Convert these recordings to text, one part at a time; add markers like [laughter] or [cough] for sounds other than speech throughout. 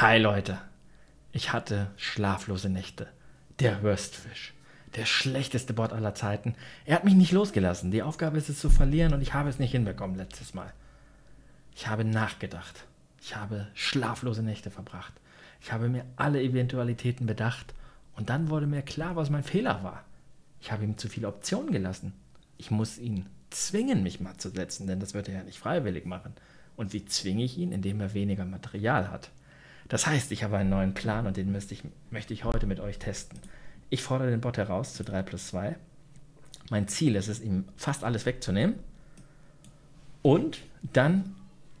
Hi Leute, ich hatte schlaflose Nächte. Der Würstfisch, der schlechteste Bot aller Zeiten. Er hat mich nicht losgelassen. Die Aufgabe ist es zu verlieren und ich habe es nicht hinbekommen letztes Mal. Ich habe nachgedacht. Ich habe schlaflose Nächte verbracht. Ich habe mir alle Eventualitäten bedacht und dann wurde mir klar, was mein Fehler war. Ich habe ihm zu viele Optionen gelassen. Ich muss ihn zwingen, mich mal zu setzen, denn das wird er ja nicht freiwillig machen. Und wie zwinge ich ihn? Indem er weniger Material hat. Das heißt, ich habe einen neuen Plan und den ich, möchte ich heute mit euch testen. Ich fordere den Bot heraus zu 3 plus 2. Mein Ziel ist es, ihm fast alles wegzunehmen und dann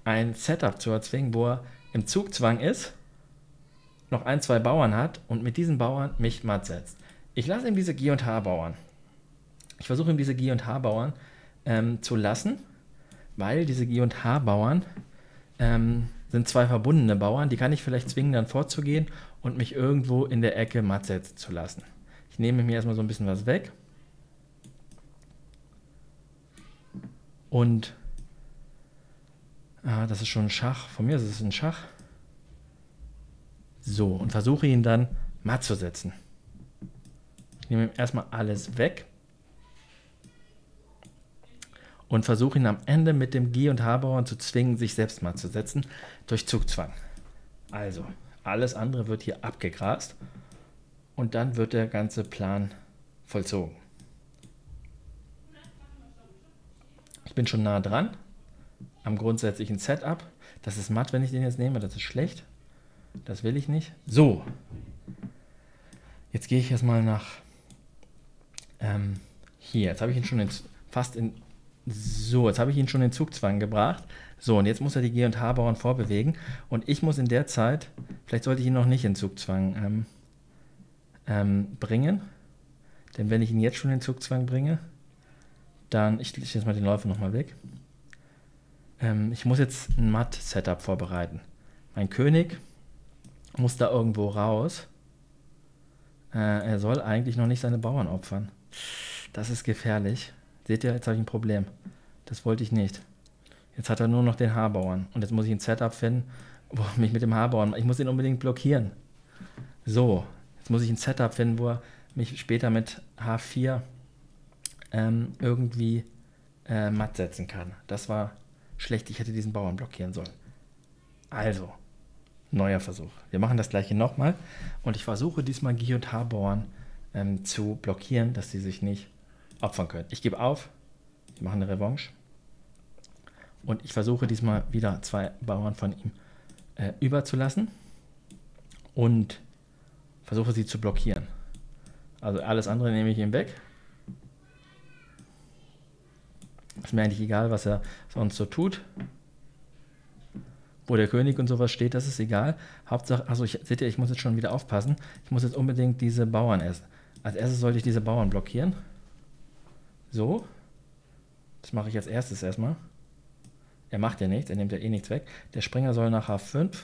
ein Setup zu erzwingen, wo er im Zugzwang ist, noch ein, zwei Bauern hat und mit diesen Bauern mich matt setzt. Ich lasse ihm diese G- und H-Bauern. Ich versuche ihm diese G- und H-Bauern ähm, zu lassen, weil diese G- und H-Bauern ähm, sind zwei verbundene Bauern, die kann ich vielleicht zwingen, dann vorzugehen und mich irgendwo in der Ecke matt setzen zu lassen. Ich nehme mir erstmal so ein bisschen was weg. Und ah, das ist schon ein Schach. Von mir ist es ein Schach. So, und versuche ihn dann matt zu setzen. Ich nehme ihm erstmal alles weg und versuche ihn am Ende mit dem G- und H-Bauern zu zwingen, sich selbst mal zu setzen, durch Zugzwang. Also, alles andere wird hier abgegrast und dann wird der ganze Plan vollzogen. Ich bin schon nah dran am grundsätzlichen Setup. Das ist matt, wenn ich den jetzt nehme, das ist schlecht. Das will ich nicht. So, jetzt gehe ich erstmal nach ähm, hier. Jetzt habe ich ihn schon in, fast in so, jetzt habe ich ihn schon in Zugzwang gebracht. So, und jetzt muss er die G- und H-Bauern vorbewegen. Und ich muss in der Zeit, vielleicht sollte ich ihn noch nicht in Zugzwang ähm, ähm, bringen. Denn wenn ich ihn jetzt schon in Zugzwang bringe, dann, ich lege jetzt mal den Läufer nochmal weg. Ähm, ich muss jetzt ein Matt-Setup vorbereiten. Mein König muss da irgendwo raus. Äh, er soll eigentlich noch nicht seine Bauern opfern. Das ist gefährlich. Seht ihr, jetzt habe ich ein Problem. Das wollte ich nicht. Jetzt hat er nur noch den Haarbauern. Und jetzt muss ich ein Setup finden, wo mich mit dem Haarbauern. Ich muss ihn unbedingt blockieren. So, jetzt muss ich ein Setup finden, wo er mich später mit H4 ähm, irgendwie äh, matt setzen kann. Das war schlecht. Ich hätte diesen Bauern blockieren sollen. Also, neuer Versuch. Wir machen das gleiche nochmal. Und ich versuche diesmal G und H-Bauern ähm, zu blockieren, dass sie sich nicht opfern können. Ich gebe auf, ich mache eine Revanche und ich versuche diesmal wieder zwei Bauern von ihm äh, überzulassen und versuche sie zu blockieren. Also alles andere nehme ich ihm weg. Ist mir eigentlich egal, was er sonst so tut. Wo der König und sowas steht, das ist egal. Hauptsache, also ich, seht ihr, ich muss jetzt schon wieder aufpassen. Ich muss jetzt unbedingt diese Bauern essen. Als erstes sollte ich diese Bauern blockieren. So. Das mache ich als erstes erstmal. Er macht ja nichts, er nimmt ja eh nichts weg. Der Springer soll nach H5.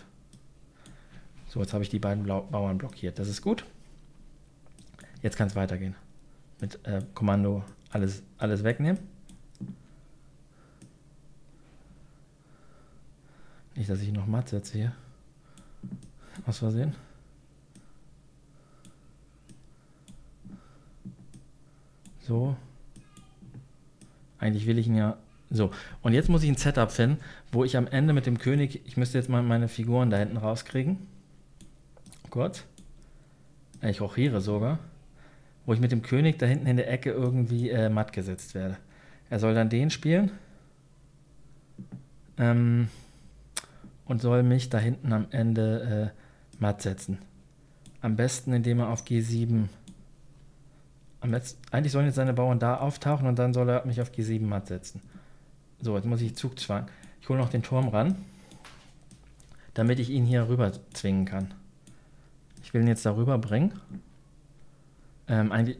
So, jetzt habe ich die beiden Blau Bauern blockiert. Das ist gut. Jetzt kann es weitergehen. Mit äh, Kommando alles, alles wegnehmen. Nicht, dass ich noch matt setze hier. Aus Versehen. So. Eigentlich will ich ihn ja. So, und jetzt muss ich ein Setup finden, wo ich am Ende mit dem König, ich müsste jetzt mal meine Figuren da hinten rauskriegen. Kurz. Ich rochiere sogar. Wo ich mit dem König da hinten in der Ecke irgendwie äh, matt gesetzt werde. Er soll dann den spielen. Ähm, und soll mich da hinten am Ende äh, matt setzen. Am besten, indem er auf G7 Jetzt, eigentlich sollen jetzt seine Bauern da auftauchen und dann soll er mich auf G7 matt setzen. So, jetzt muss ich Zugzwang. Ich hole noch den Turm ran, damit ich ihn hier rüber zwingen kann. Ich will ihn jetzt darüber bringen. Ähm, eigentlich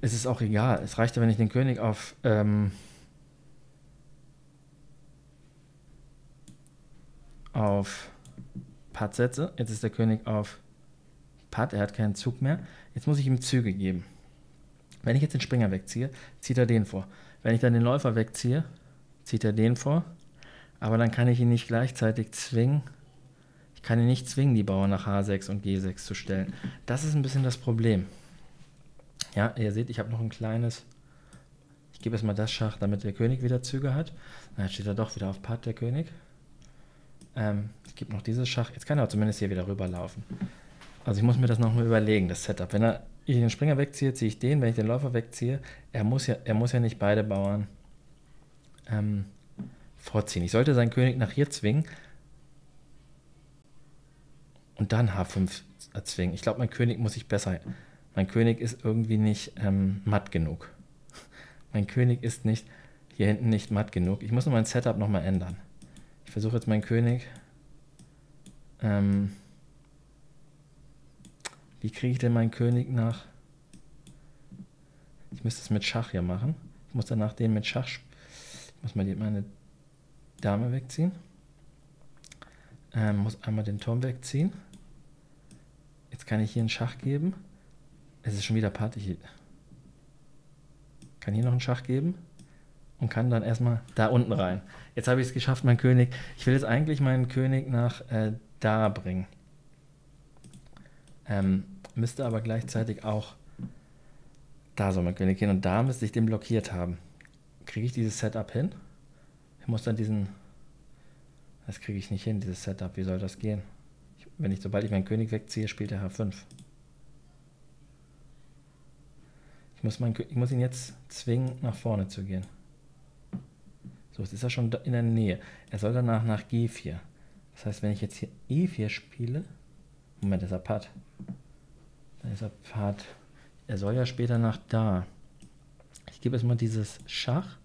ist es auch egal. Es reicht ja, wenn ich den König auf ähm, auf Pat setze. Jetzt ist der König auf Pat, er hat keinen Zug mehr. Jetzt muss ich ihm Züge geben. Wenn ich jetzt den Springer wegziehe, zieht er den vor. Wenn ich dann den Läufer wegziehe, zieht er den vor. Aber dann kann ich ihn nicht gleichzeitig zwingen, kann ihn nicht zwingen, die Bauern nach H6 und G6 zu stellen. Das ist ein bisschen das Problem. Ja, ihr seht, ich habe noch ein kleines. Ich gebe erstmal das Schach, damit der König wieder Züge hat. Dann steht er doch wieder auf Part, der König. Ähm, ich gebe noch dieses Schach. Jetzt kann er zumindest hier wieder rüberlaufen. Also ich muss mir das noch mal überlegen, das Setup. Wenn er, ich den Springer wegziehe, ziehe ich den. Wenn ich den Läufer wegziehe, er muss ja, er muss ja nicht beide Bauern ähm, vorziehen. Ich sollte seinen König nach hier zwingen und dann H5 erzwingen. Ich glaube, mein König muss sich besser. Mein König ist irgendwie nicht ähm, matt genug. [laughs] Mein König ist nicht hier hinten nicht matt genug. Ich muss nur mein Setup nochmal ändern. Ich versuche jetzt meinen König. Ähm, wie kriege ich denn meinen König nach? Ich müsste es mit Schach hier machen. Ich muss danach den mit Schach. Ich muss mal die, meine Dame wegziehen. Ähm, muss einmal den Turm wegziehen. Jetzt kann ich hier einen Schach geben. Es ist schon wieder Part. Ich kann hier noch einen Schach geben und kann dann erstmal da unten rein. Jetzt habe ich es geschafft, mein König. Ich will jetzt eigentlich meinen König nach äh, da bringen. Ähm, müsste aber gleichzeitig auch da soll mein König hin und da müsste ich den blockiert haben. Kriege ich dieses Setup hin? Ich muss dann diesen. Das kriege ich nicht hin, dieses Setup. Wie soll das gehen? Ich, wenn ich, sobald ich meinen König wegziehe, spielt er H5. Ich muss, mein, ich muss ihn jetzt zwingen, nach vorne zu gehen. So, jetzt ist er schon in der Nähe. Er soll danach nach G4. Das heißt, wenn ich jetzt hier E4 spiele, Moment, ist er Part. Dann ist er Part. Er soll ja später nach da. Ich gebe jetzt mal dieses Schach.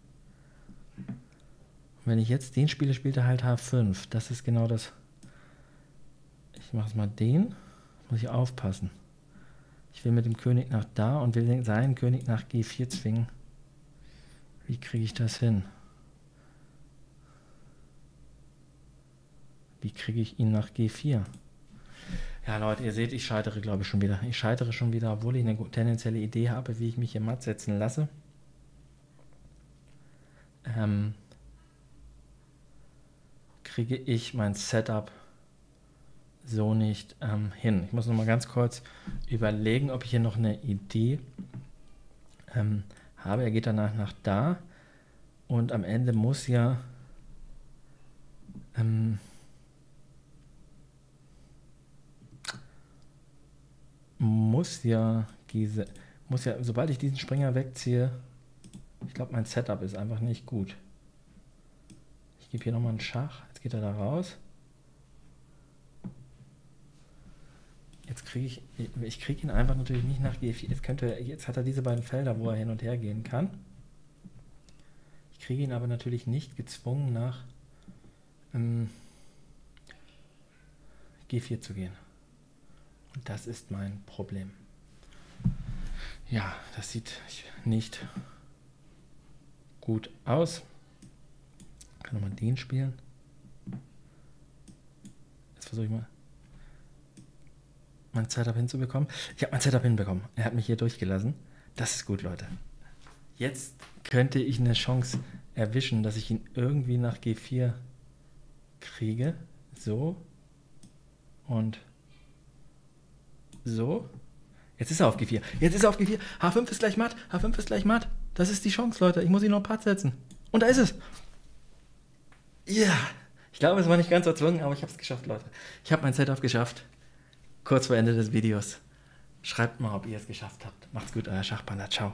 Und wenn ich jetzt den spiele, spielt er halt H5. Das ist genau das. Ich mache es mal den. Muss ich aufpassen. Ich will mit dem König nach da und will seinen König nach G4 zwingen. Wie kriege ich das hin? Wie kriege ich ihn nach G4? Ja, Leute, ihr seht, ich scheitere, glaube ich, schon wieder. Ich scheitere schon wieder, obwohl ich eine tendenzielle Idee habe, wie ich mich hier matt setzen lasse. Ähm, kriege ich mein Setup so nicht ähm, hin. Ich muss noch mal ganz kurz überlegen, ob ich hier noch eine Idee ähm, habe. Er geht danach nach da und am Ende muss ja ähm, muss ja diese, muss ja, sobald ich diesen Springer wegziehe, ich glaube, mein Setup ist einfach nicht gut. Ich gebe hier nochmal einen Schach. Jetzt geht er da raus. Jetzt kriege ich, ich kriege ihn einfach natürlich nicht nach G4. Jetzt, könnte, jetzt hat er diese beiden Felder, wo er hin und her gehen kann. Ich kriege ihn aber natürlich nicht gezwungen nach ähm, G4 zu gehen. Und das ist mein Problem. Ja, das sieht nicht gut aus. Ich kann nochmal den spielen. Jetzt versuche ich mal mein Setup hinzubekommen. Ich habe mein Setup hinbekommen. Er hat mich hier durchgelassen. Das ist gut, Leute. Jetzt könnte ich eine Chance erwischen, dass ich ihn irgendwie nach G4 kriege. So. Und so. Jetzt ist er auf G4. Jetzt ist er auf G4. H5 ist gleich matt. H5 ist gleich matt. Das ist die Chance, Leute. Ich muss ihn noch Part setzen. Und da ist es. Ja. Yeah. Ich glaube, es war nicht ganz erzwungen, aber ich habe es geschafft, Leute. Ich habe mein Setup geschafft. Kurz vor Ende des Videos. Schreibt mal, ob ihr es geschafft habt. Macht's gut, euer Schachpanda. Ciao.